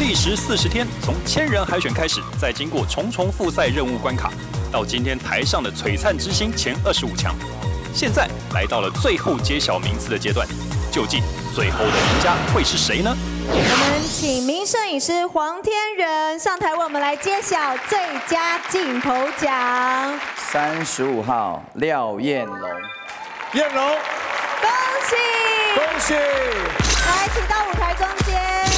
历时四十天，从千人海选开始，再经过重重复赛任务关卡，到今天台上的璀璨之星前二十五强，现在来到了最后揭晓名次的阶段，究竟最后的赢家会是谁呢？我们请名摄影师黄天仁上台为我们来揭晓最佳镜头奖。三十五号廖彦龙，彦龙，恭喜！恭喜！来，请到舞台中间。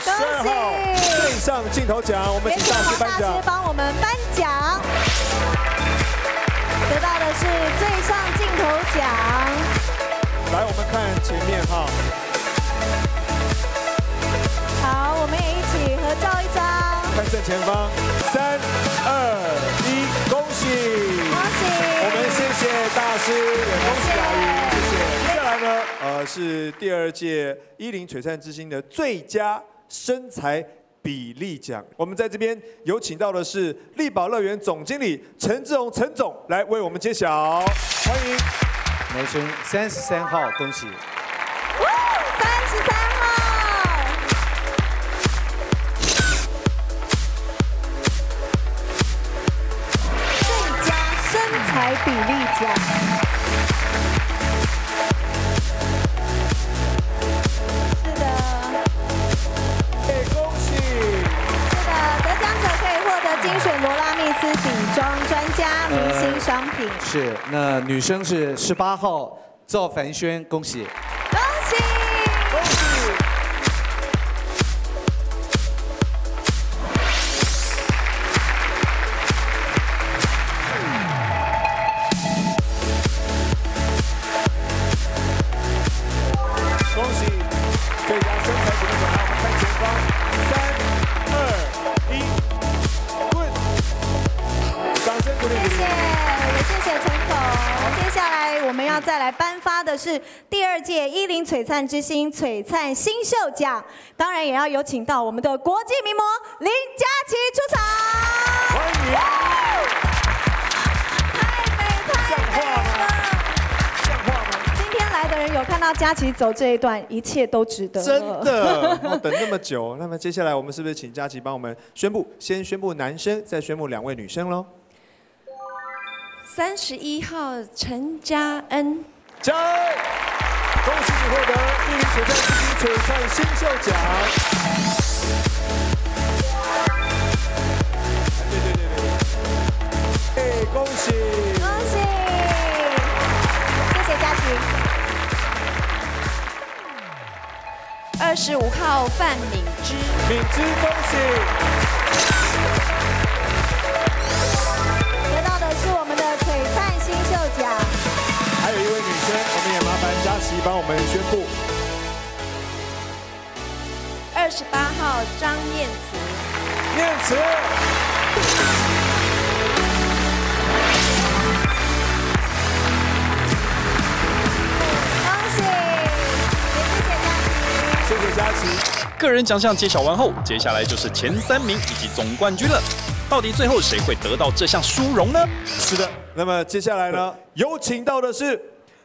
喜亚云，十二号最上镜头奖，我们请大师颁奖。帮我们颁奖，得到的是最上镜头奖。来，我们看前面哈，好，我们也一起合照一张，看正前方，三二一，恭喜！恭喜！我们谢谢大师，也恭喜阿云，谢谢。接下来呢，呃，是第二届一零璀璨之星的最佳身材比例奖。我们在这边有请到的是力宝乐园总经理陈志宏陈总来为我们揭晓，欢迎。男生三十三号，恭喜！三十三号，最佳身材比例奖。商品，是，那女生是十八号赵凡轩，恭喜！再来颁发的是第二届一零璀璨之星璀璨新秀奖，当然也要有请到我们的国际名模林佳琪出场。欢迎！太美太美了！像话吗？今天来的人有看到佳琪走这一段，一切都值得。真的，等那么久，那么接下来我们是不是请佳琪帮我们宣布？先宣布男生，再宣布两位女生喽。三十一号陈嘉恩，加油！恭喜你获得一零璀璨之星璀璨新秀奖。对对对对，哎，恭喜！恭喜！谢谢嘉琪。二十五号范敏之，敏之，恭喜！帮我们宣布。二十八号张念慈，念慈。恭喜！谢谢佳琪。谢谢佳琪。个人奖项揭晓完后，接下来就是前三名以及总冠军了。到底最后谁会得到这项殊荣呢？是的，那么接下来呢，有请到的是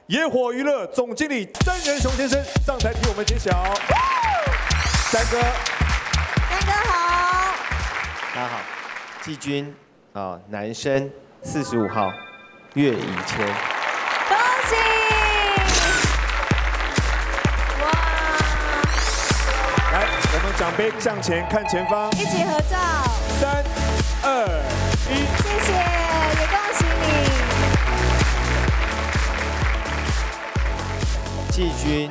野火娱乐总经理詹仁雄先生上台替我们揭晓。詹哥，三哥好。大家好，季军啊，男生四十五号岳以谦，恭喜！哇！来，我们奖杯向前看前方，一起合照，三、二、一。谢谢，季军，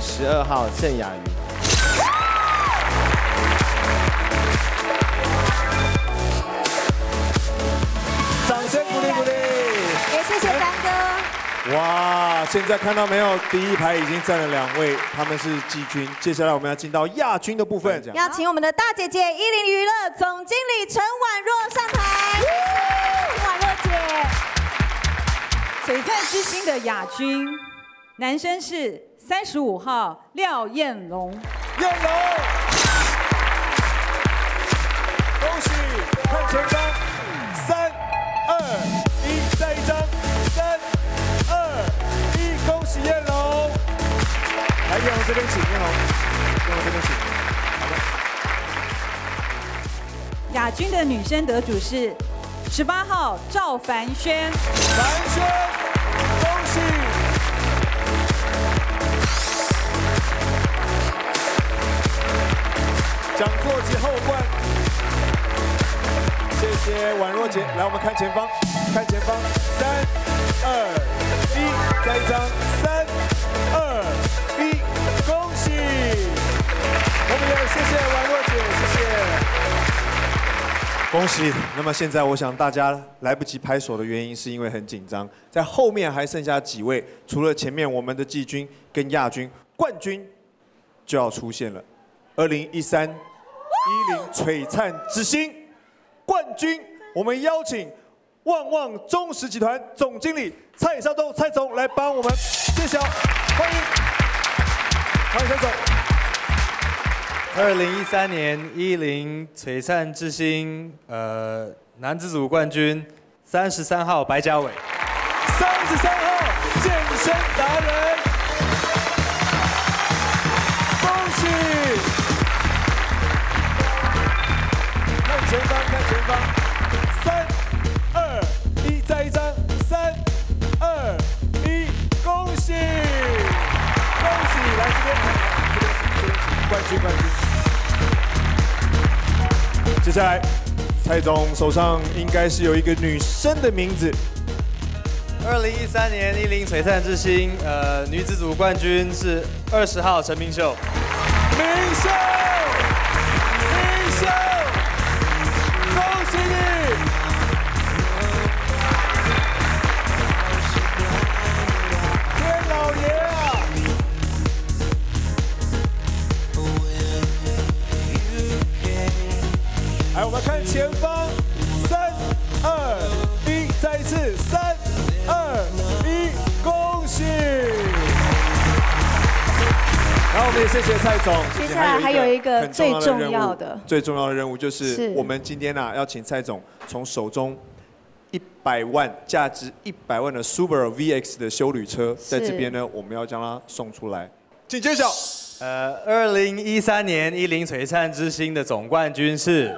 十二号郑雅云。掌声鼓励鼓励。也谢谢丹哥。哇，现在看到没有？第一排已经站了两位，他们是季军。接下来我们要进到亚军的部分，要请我们的大姐姐一零娱乐总经理陈婉若上台。宛若姐，璀璨之星的亚军，男生是三十五号廖彦龙。彦龙，恭喜！看前方，三二一，再一张，三二一，恭喜彦龙！来，彦龙这边请，彦龙，彦龙这边请。好的，亚军的女生得主是十八号赵凡轩。凡轩，恭喜！讲座及后冠，谢谢宛若姐。来，我们看前方，看前方，三二一，再一张，三二一，恭喜！我们也谢谢宛若姐，谢谢。恭喜！那么现在我想大家来不及拍手的原因，是因为很紧张，在后面还剩下几位，除了前面我们的季军跟亚军，冠军就要出现了。二零一三一零璀璨之星冠军，我们邀请旺旺中实集团总经理蔡少东蔡总来帮我们揭晓，欢迎，欢迎蔡总。二零一三年一零璀璨之星，呃，男子组冠军，三十三号白嘉伟。三十三号健身达人，冠军。接下来，蔡总手上应该是有一个女生的名字。二零一三年一零璀璨之星，呃，女子组冠军是二十号陈明秀。明秀，明我们看前方，三二一，再一次，三二一，恭喜！然后我们也谢谢蔡总。接下来还有一个最重要的最重要的任务就是是我们今天啊要请蔡总从手中一百万价值一百万的 Subaru VX 的修旅车，在这边呢我们要将它送出来，请揭晓。呃，二零一三年一零璀璨之星的总冠军是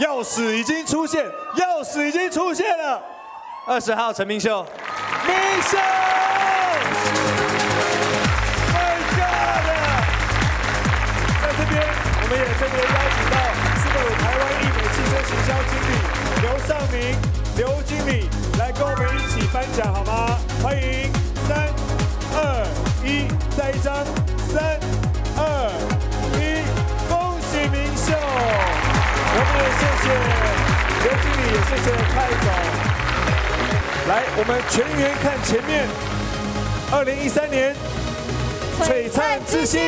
钥匙已经出现，钥匙已经出现了，二十号陈明秀。明秀，My God！在这边，我们也特别邀请到 Subaru 台湾易美汽车行销经理刘尚明刘经理来跟我们一起颁奖，好吗？欢迎，三二一，再一张，谢谢刘经理，谢谢蔡总。来，我们全员看前面，二零一三年璀璨之星